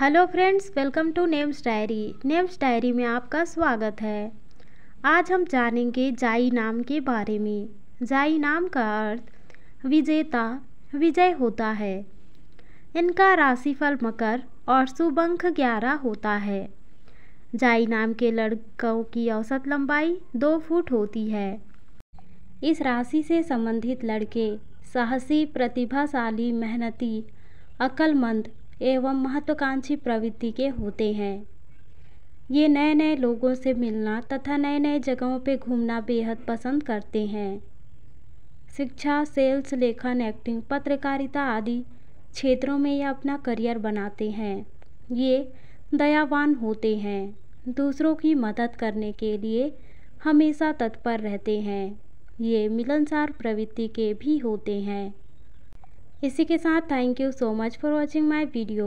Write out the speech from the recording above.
Hello friends, welcome to names diary. Names diary में आपका स्वागत है। आज हम जानेंगे जाई नाम के बारे में। जाई नाम का अर्थ, विजेता, विजय होता है। इनका राशिफल मकर और अंक ग्यारह होता है। जाई नाम के लड़कों की औसत लंबाई दो फुट होती है। इस राशि से संबंधित लड़के, साहसी, प्रतिभाशाली, मेहनती, अक्लमंद एवं महत्वाकांक्षी प्रवृत्ति के होते हैं। ये नए नए लोगों से मिलना तथा नए नए जगहों पर घूमना बेहद पसंद करते हैं। शिक्षा, सेल्स, लेखन, एक्टिंग, पत्रकारिता आदि क्षेत्रों में ये अपना करियर बनाते हैं। ये दयावान होते हैं। दूसरों की मदद करने के लिए हमेशा तत्पर रहते हैं। ये मिलनसार प्रवृत्ति के भी होते हैं। इसी के साथ thank you so much for watching my video